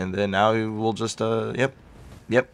And then now we'll just, uh, yep, yep.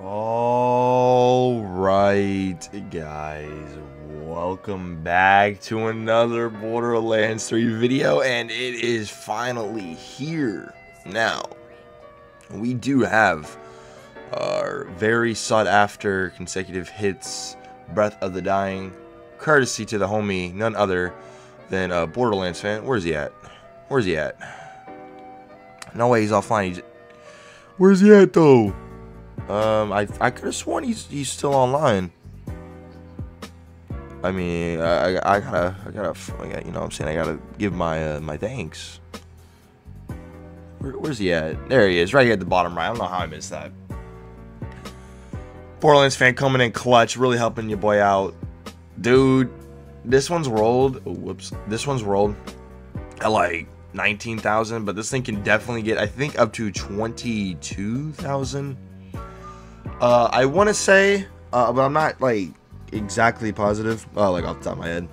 All right, guys, welcome back to another Borderlands 3 video, and it is finally here. Now, we do have our very sought after consecutive hits, Breath of the Dying, courtesy to the homie, none other than a Borderlands fan. Where's he at? Where's he at? No way he's offline. He's... Where's he at though? Um, I I could have sworn he's he's still online. I mean, I, I, I gotta I gotta I gotta, you know what I'm saying I gotta give my uh, my thanks. Where, where's he at? There he is, right here at the bottom right. I don't know how I missed that. Borderlands fan coming in clutch, really helping your boy out, dude. This one's rolled. Whoops, this one's rolled at like 19,000, but this thing can definitely get I think up to 22,000. Uh, I want to say, uh, but I'm not like exactly positive. Uh, like off the top of my head.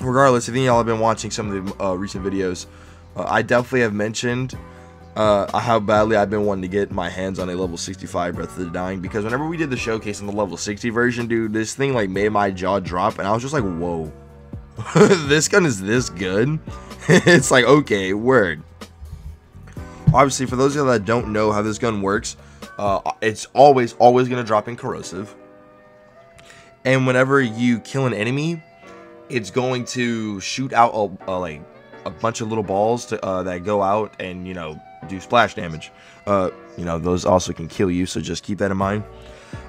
Regardless, if any of y'all have been watching some of the uh, recent videos, uh, I definitely have mentioned uh, how badly I've been wanting to get my hands on a level 65 Breath of the Dying because whenever we did the showcase on the level 60 version, dude, this thing like made my jaw drop, and I was just like, whoa, this gun is this good. it's like okay, word. Obviously, for those of you that don't know how this gun works, uh, it's always, always going to drop in corrosive. And whenever you kill an enemy, it's going to shoot out a, a like a bunch of little balls to, uh, that go out and, you know, do splash damage. Uh, you know, those also can kill you, so just keep that in mind.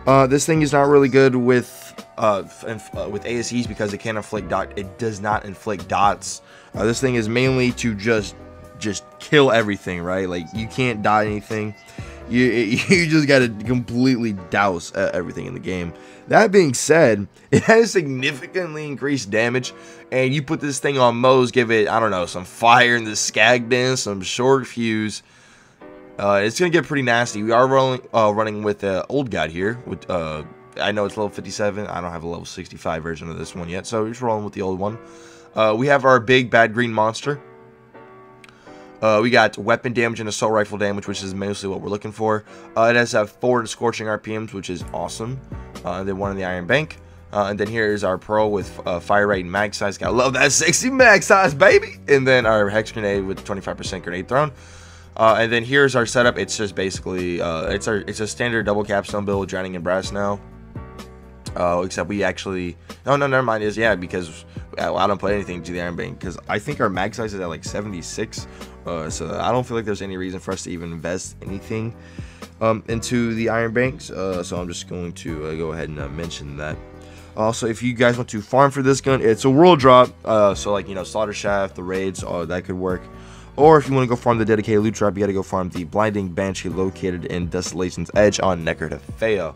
Uh, this thing is not really good with uh, uh, with ASEs because it can't inflict dot. It does not inflict dots. Uh, this thing is mainly to just just kill everything, right? Like you can't dot anything. You you just gotta completely douse uh, everything in the game. That being said, it has significantly increased damage, and you put this thing on Moze, give it I don't know some fire in the skag den, some short fuse. Uh, it's gonna get pretty nasty. We are rolling, uh, running with an old guy here. With uh, I know it's level 57. I don't have a level 65 version of this one yet, so we're just rolling with the old one. Uh, we have our big bad green monster. Uh, we got weapon damage and assault rifle damage, which is mostly what we're looking for. Uh, it has have four scorching RPMs, which is awesome. Uh, then one in the Iron Bank. Uh, and then here's our Pearl with uh, fire rate and mag size. Gotta love that sexy mag size, baby. And then our Hex Grenade with 25% grenade thrown. Uh, and then here's our setup. It's just basically uh, it's our it's a standard double capstone build with drowning in brass now. Uh, except we actually no no never mind is yeah because uh, I don't put anything to the Iron Bank because I think our mag size is at like 76. Uh, so I don't feel like there's any reason for us to even invest anything um, into the Iron Banks. Uh, so I'm just going to go ahead and mention that. Also, if you guys want to farm for this gun, it's a world drop. So like you know Slaughter Shaft, the raids, all that could work. Or if you want to go farm the dedicated loot drop, you got to go farm the Blinding Banshee located in Desolation's Edge on Nekrotafeyo.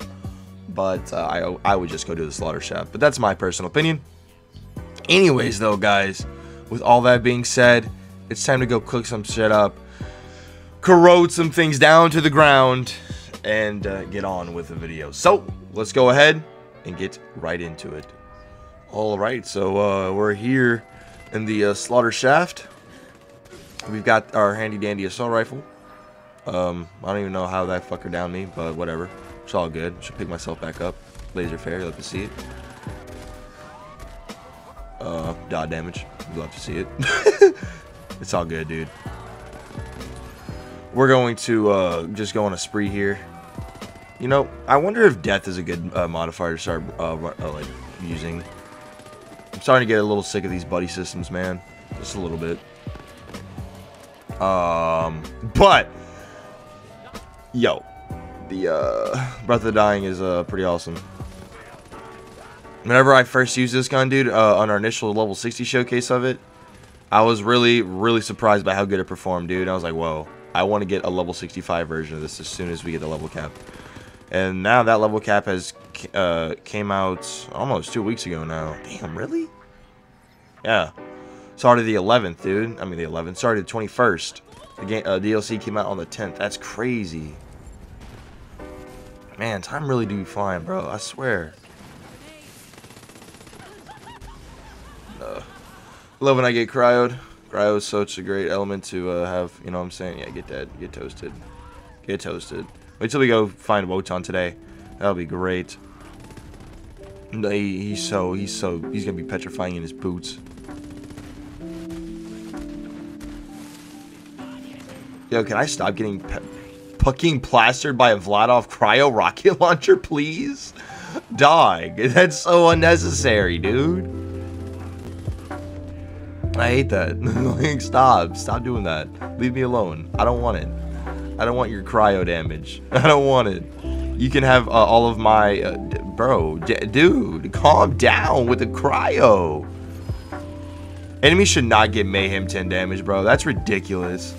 But uh, I, I would just go do the Slaughter Shaft. But that's my personal opinion. Anyways, though, guys, with all that being said, it's time to go cook some shit up, corrode some things down to the ground, and uh, get on with the video. So, let's go ahead and get right into it. Alright, so uh, we're here in the uh, Slaughter Shaft. We've got our handy dandy assault rifle. Um, I don't even know how that fucker downed me, but whatever. It's all good. Should pick myself back up. Laser fair, love to see it. Uh, dot damage. Love to see it. it's all good, dude. We're going to uh, just go on a spree here. You know, I wonder if death is a good uh, modifier to start uh, uh, like using. I'm starting to get a little sick of these buddy systems, man. Just a little bit. Um, but yo, the uh, Breath of the Dying is uh pretty awesome. Whenever I first used this gun, dude, uh, on our initial level 60 showcase of it, I was really, really surprised by how good it performed, dude. I was like, whoa, I want to get a level 65 version of this as soon as we get the level cap. And now that level cap has uh, came out almost two weeks ago now. Damn, really? Yeah. Started the 11th, dude. I mean, the 11th. Started the 21st. The game, uh, DLC came out on the 10th. That's crazy. Man, time really do fly, bro. I swear. Love when I get cryoed. Cryo is such a great element to uh, have, you know what I'm saying? Yeah, get dead. Get toasted. Get toasted. Wait till we go find Wotan today. That'll be great. He, he's so, he's so, he's gonna be petrifying in his boots. Yo, can I stop getting fucking plastered by a Vladov cryo rocket launcher, please? Dog, that's so unnecessary, dude. I hate that. like, stop. Stop doing that. Leave me alone. I don't want it. I don't want your cryo damage. I don't want it. You can have uh, all of my... Uh, bro, dude, calm down with the cryo. Enemies should not get Mayhem 10 damage, bro. That's ridiculous.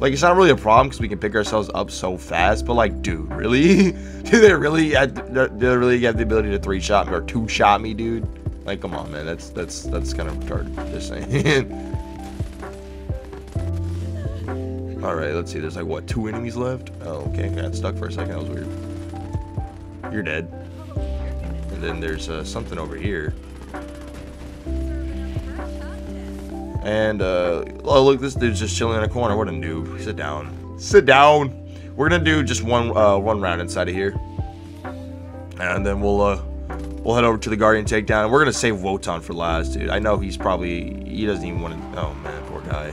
Like, it's not really a problem because we can pick ourselves up so fast, but like, dude, really? do they really have, do they really have the ability to three-shot me or two-shot me, dude? Like, come on, man. That's that's that's kind of retarded. Just saying. All right, let's see. There's like what two enemies left? Oh, okay. Got stuck for a second. That was weird. You're dead. And then there's uh, something over here. And uh, oh look, this dude's just chilling in a corner. What a noob. Sit down. Sit down. We're gonna do just one uh, one round inside of here, and then we'll uh, We'll head over to the Guardian takedown. We're going to save Wotan for last, dude. I know he's probably... He doesn't even want to... Oh, man, poor guy.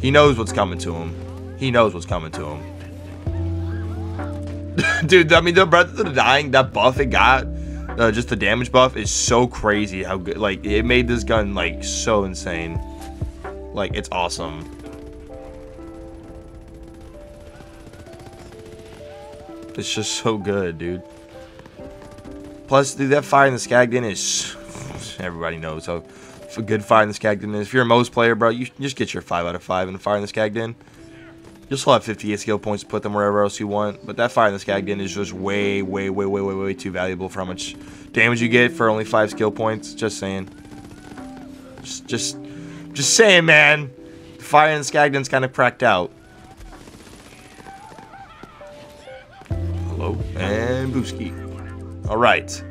He knows what's coming to him. He knows what's coming to him. dude, I mean, the Breath of the Dying, that buff it got, uh, just the damage buff, is so crazy how good... Like, it made this gun, like, so insane. Like, it's awesome. It's just so good, dude. Plus, dude, that fire in the Skagden is... Everybody knows how a good fire in the Skagden is. If you're a Moze player, bro, you just get your 5 out of 5 in the fire in the Skagden. You'll still have 58 skill points to put them wherever else you want. But that fire in the Skagden is just way, way, way, way, way, way too valuable for how much damage you get for only 5 skill points. Just saying. Just, just, just saying, man. The fire in Skagden's kind of cracked out. Hello. And Booski. All right.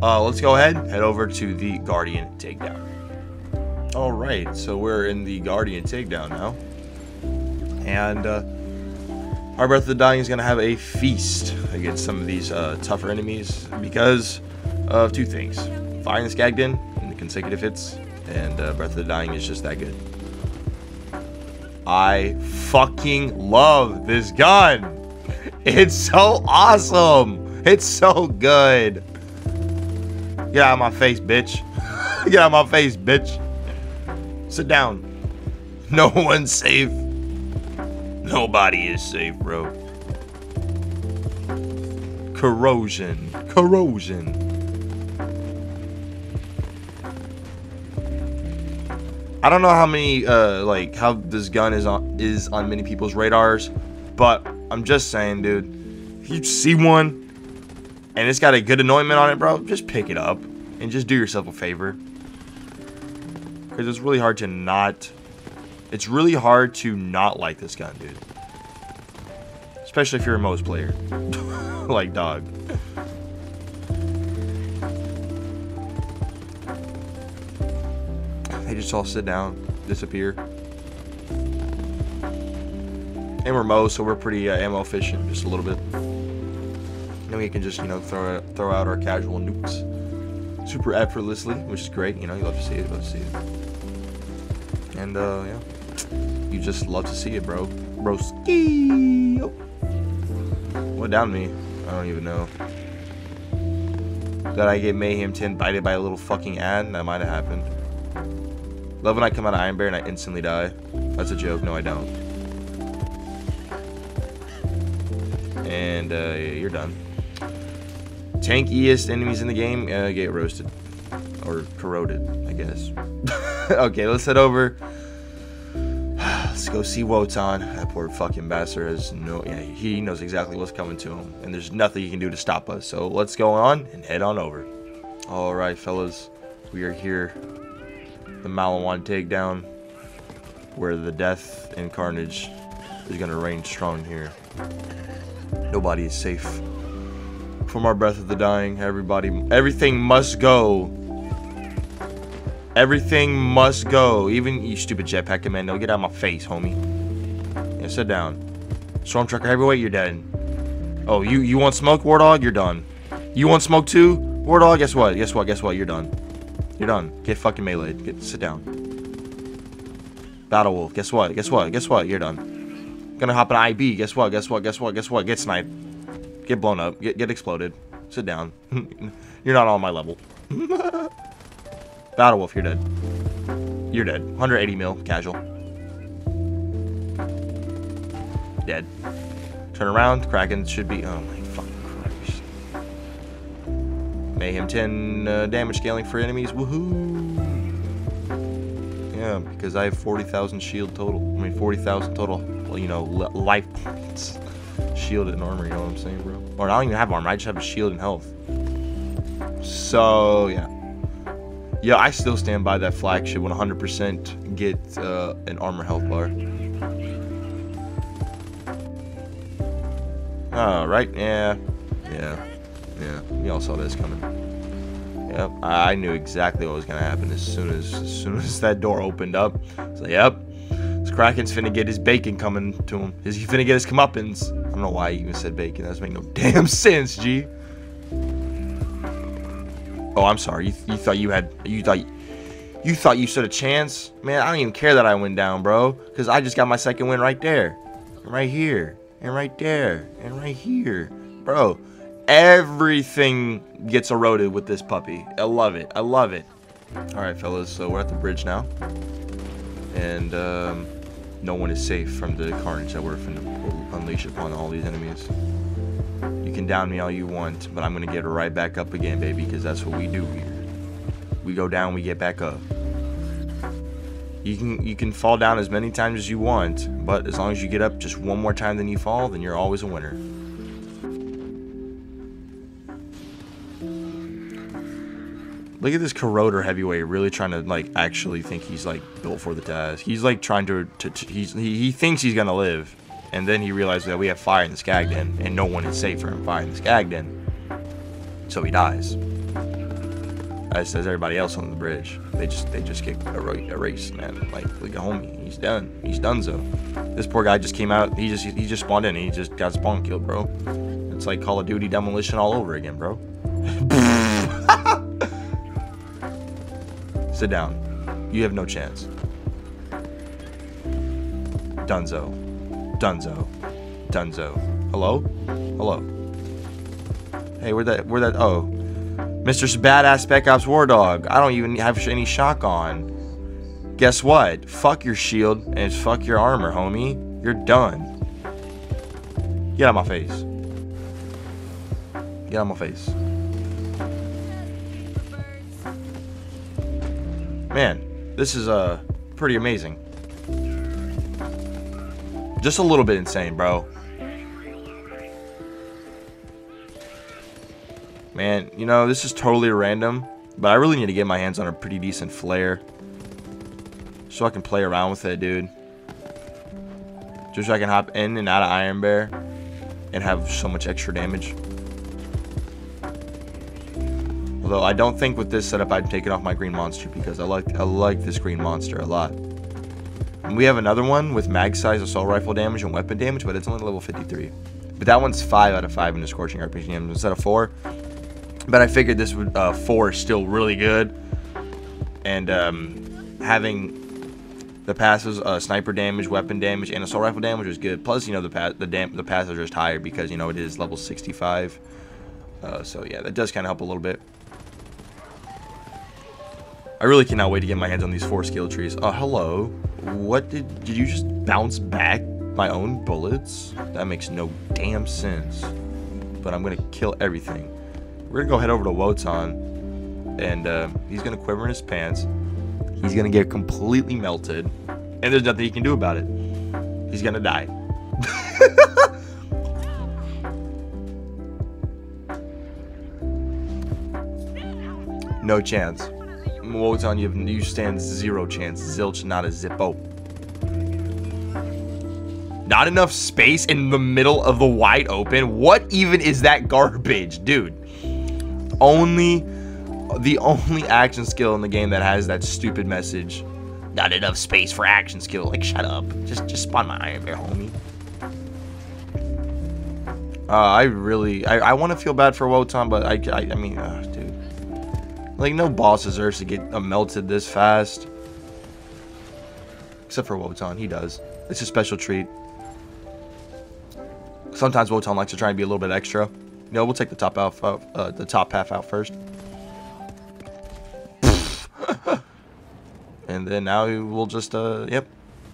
Uh, let's go ahead head over to the Guardian takedown. All right, so we're in the Guardian takedown now. And uh, our Breath of the Dying is going to have a feast against some of these uh, tougher enemies because of two things. Fire and Skagden in the consecutive hits, and uh, Breath of the Dying is just that good. I fucking love this gun. It's so awesome. It's so good. Get out of my face, bitch. Get out of my face, bitch. Sit down. No one's safe. Nobody is safe, bro. Corrosion. Corrosion. I don't know how many, uh, like, how this gun is on is on many people's radars, but I'm just saying, dude. If you see one, and it's got a good anointment on it, bro, just pick it up and just do yourself a favor. Because it's really hard to not... It's really hard to not like this gun, dude. Especially if you're a Moze player. like, dog. Just all sit down, disappear. And we're Moze, so we're pretty uh, ammo efficient, just a little bit. Then we can just, you know, throw throw out our casual nukes super effortlessly, which is great. You know, you love to see it, love to see it. And, uh, yeah. You just love to see it, bro. Broski. Oh. What down me? I don't even know. Did I get Mayhem 10 bited by a little fucking ad? That might have happened. Love when I come out of Iron Bear and I instantly die. That's a joke. No, I don't. And, uh, you're done tankiest enemies in the game uh, get roasted. Or corroded, I guess. okay, let's head over. let's go see Wotan. That poor fucking bastard has no... Yeah, he knows exactly what's coming to him. And there's nothing he can do to stop us. So let's go on and head on over. Alright, fellas. We are here. The Maliwan takedown. Where the death and carnage is going to reign strong here. Nobody is safe from our Breath of the Dying. Everybody, everything must go. Everything must go. Even you stupid jetpack commando. Get out of my face, homie. Yeah, sit down. Storm Trucker Heavyweight, you're dead. Oh, you, you want smoke, Wardog? You're done. You want smoke too? Wardog? Guess what? Guess what? Guess what? You're done. You're done. Get fucking melee. Get sit down. Battle Wolf, guess what? Guess what? Guess what? You're done. Gonna hop an IB. Guess what? Guess what? Guess what? Guess what? Get sniped. Get blown up. Get get exploded. Sit down. you're not on my level. Battle Wolf, you're dead. You're dead. 180 mil, casual. Dead. Turn around, Kraken should be. Oh my Mayhem 10 uh, damage scaling for enemies. Woohoo! Yeah, because I have 40,000 shield total. I mean, 40,000 total, well, you know, life points. Shield and armor, you know what I'm saying, bro? Or I don't even have armor, I just have a shield and health. So, yeah. Yeah, I still stand by that flagship 100% get uh, an armor health bar. Oh, right? Yeah. Yeah. Yeah. We all saw this coming. Yep. I knew exactly what was gonna happen as soon as as soon as that door opened up. So yep. This Kraken's finna get his bacon coming to him. Is he finna get his comeuppance? I don't know why he even said bacon. That doesn't make no damn sense, G. Oh, I'm sorry. You, you thought you had you thought you thought you stood a chance? Man, I don't even care that I went down, bro. Because I just got my second win right there. And Right here and right there and right here. Bro, everything gets eroded with this puppy. I love it. I love it. All right, fellas, so we're at the bridge now. And um, no one is safe from the carnage that we're going to unleash upon all these enemies. You can down me all you want, but I'm going to get right back up again, baby, because that's what we do here. We go down, we get back up. You can you can fall down as many times as you want, but as long as you get up just one more time than you fall, then you're always a winner. Look at this corroder heavyweight really trying to like actually think he's like built for the task. He's like trying to, to, to he's he, he thinks he's gonna live, and then he realizes that we have fire in the skag den, and no one is safe from fire in the skag den, so he dies as does everybody else on the bridge. They just they just get erased, man. Like look at homie, he's done. He's done so. This poor guy just came out. He just he just spawned in. He just got spawn killed, bro. It's like Call of Duty demolition all over again, bro. Sit down. You have no chance. Dunzo. Dunzo. Dunzo. Hello? Hello. Hey, where that? Where that? Oh, Mr. Badass Spec Ops War Dog. I don't even have any shock on. Guess what? Fuck your shield and fuck your armor, homie. You're done. Get out of my face. Get out of my face. Man, this is uh pretty amazing. Just a little bit insane, bro. Man, you know, this is totally random, but I really need to get my hands on a pretty decent flare. So I can play around with it, dude. Just so I can hop in and out of Iron Bear and have so much extra damage. Although I don't think with this setup I'd take it off my green monster because I like I like this green monster a lot. And we have another one with mag size assault rifle damage and weapon damage, but it's only level 53. But that one's 5 out of 5 in the Scorching RPG instead of 4. But I figured this would uh, four is still really good, and um, having the passes, uh, sniper damage, weapon damage, and assault rifle damage was good. Plus, you know, the pass the dam the passes are just higher because you know it is level 65. Uh, so yeah, that does kind of help a little bit. I really cannot wait to get my hands on these four skill trees. Oh, hello. What did did you just bounce back my own bullets? That makes no damn sense. But I'm gonna kill everything. We're gonna go head over to Wotan, and uh, he's gonna quiver in his pants. He's gonna get completely melted, and there's nothing he can do about it. He's gonna die. no chance. Wotan, you, have, you stand zero chance. Zilch, not a zippo. Not enough space in the middle of the wide open. What even is that garbage, dude? only the only action skill in the game that has that stupid message. Not enough space for action skill. Like, shut up. Just, just spawn my Iron Bear, homie. Uh, I really, I, I want to feel bad for Wotan, but I, I, I mean, uh, dude. Like, no boss deserves to get uh, melted this fast. Except for Wotan, he does. It's a special treat. Sometimes Wotan likes to try and be a little bit extra. You know, we'll take the top out, uh, the top half out first. and then now we'll just, uh, yep,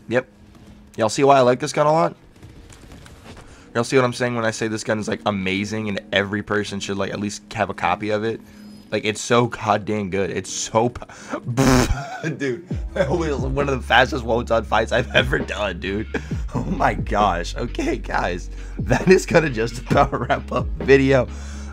yep. Y'all see why I like this gun a lot? Y'all see what I'm saying when I say this gun is like amazing and every person should like at least have a copy of it? Like it's so goddamn good. It's so, dude. That was one of the fastest Wotan fights I've ever done, dude. Oh my gosh. Okay, guys, that is gonna just about wrap up video.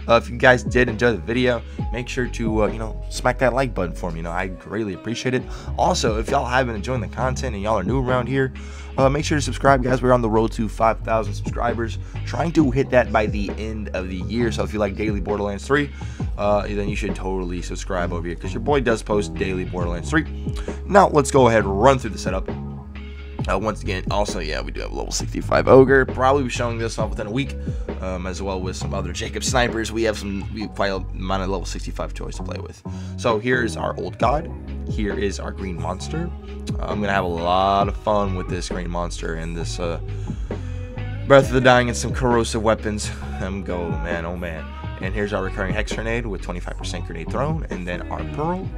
Uh, if you guys did enjoy the video, make sure to, uh, you know, smack that like button for me. You know, I greatly appreciate it. Also, if y'all have been enjoying the content and y'all are new around here, uh, make sure to subscribe, guys. We're on the road to 5,000 subscribers. Trying to hit that by the end of the year. So if you like daily Borderlands 3, uh, then you should totally subscribe over here because your boy does post daily Borderlands 3. Now, let's go ahead and run through the setup. Uh, once again, also, yeah, we do have level 65 Ogre. Probably be showing this off within a week, um, as well with some other Jacob Snipers. We have some, we quite a amount of level 65 toys to play with. So here is our Old God. Here is our Green Monster. I'm going to have a lot of fun with this Green Monster and this uh, Breath of the Dying and some corrosive weapons. I'm go, man, oh man. And here's our recurring Hex Grenade with 25% grenade thrown, and then our Pearl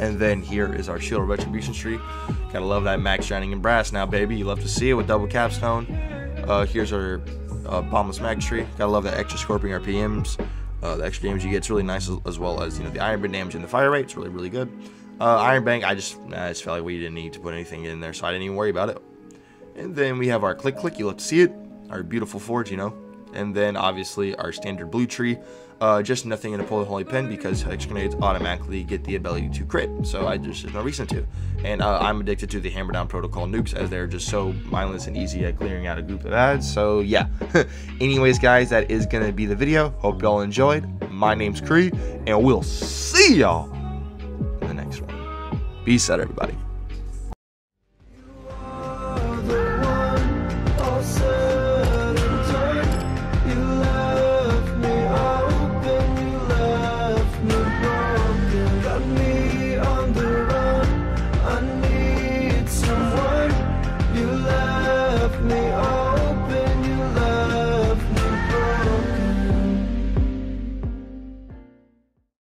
and then here is our Shield Retribution Streak. Gotta love that Max Shining in Brass now, baby. You love to see it with double capstone. Uh, here's our uh, Bottomless Mag Tree. Gotta love that extra Scorching RPMs. Uh, the extra damage you get is really nice, as, well as you know the Iron Bank damage and the fire rate. It's really, really good. Uh, Iron Bank, I just, I just felt like we didn't need to put anything in there, so I didn't even worry about it. And then we have our Click Click. You love to see it. Our beautiful Forge, you know. And then obviously our standard blue tree. Uh, just nothing in a pull holy pin because hex grenades automatically get the ability to crit. So I just there's no reason to. And uh, I'm addicted to the hammer down protocol nukes as they're just so mindless and easy at clearing out a group of ads. So yeah. Anyways, guys, that is gonna be the video. Hope y'all enjoyed. My name's Kree, and we'll see y'all in the next one. Peace out, everybody.